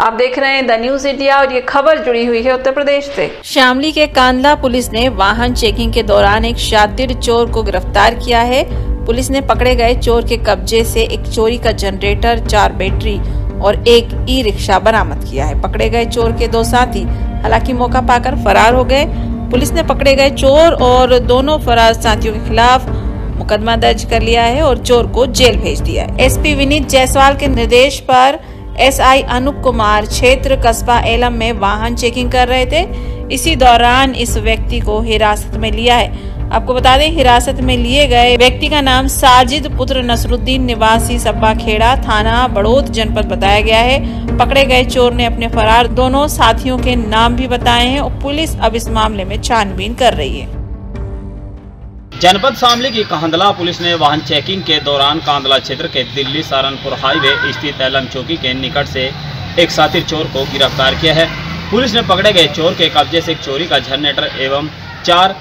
आप देख रहे हैं द न्यूज़ इंडिया और ये खबर जुड़ी हुई है उत्तर प्रदेश से। शामली के कांदला पुलिस ने वाहन चेकिंग के दौरान एक शातिर चोर को गिरफ़्तार किया है। पुलिस ने पकड़े गए चोर के कब्जे से एक चोरी का जनरेटर, चार बैटरी और एक ई रिक्शा बरामद किया है। पकड़े गए चोर के दो साथी हालाँकि मौका पाकर फरार हो गए। पुलिस ने पकड़े गए चोर और दोनों फरार साथियों के खिलाफ मुकदमा दर्ज कर लिया है और चोर को जेल भेज दिया है। एसपी विनीत जायसवाल के निर्देश पर एसआई अनूप कुमार क्षेत्र कस्बा एलम में वाहन चेकिंग कर रहे थे। इसी दौरान इस व्यक्ति को हिरासत में लिया है। आपको बता दें, हिरासत में लिए गए व्यक्ति का नाम साजिद पुत्र नसरुद्दीन निवासी सब्बा खेड़ा थाना बड़ोद जनपद बताया गया है। पकड़े गए चोर ने अपने फरार दोनों साथियों के नाम भी बताए हैं और पुलिस अब इस मामले में छानबीन कर रही है। जनपद शामली की कांदला पुलिस ने वाहन चेकिंग के दौरान कांदला क्षेत्र के दिल्ली सहारनपुर हाईवे स्थित एलम चौकी के निकट से एक साथी चोर को गिरफ़्तार किया है। पुलिस ने पकड़े गए चोर के कब्जे से चोरी का जनरेटर एवं चार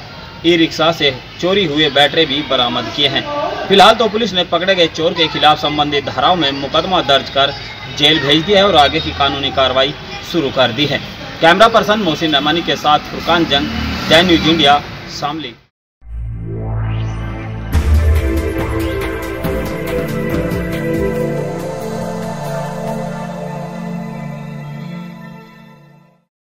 ई रिक्शा से चोरी हुए बैटरी भी बरामद किए हैं। फ़िलहाल तो पुलिस ने पकड़े गए चोर के खिलाफ संबंधित धाराओं में मुकदमा दर्ज कर जेल भेज दिया है और आगे की कानूनी कार्रवाई शुरू कर दी है। कैमरा पर्सन मोहसिन रमानी के साथ फुरकान जंग, जय न्यूज़ इंडिया, शामली।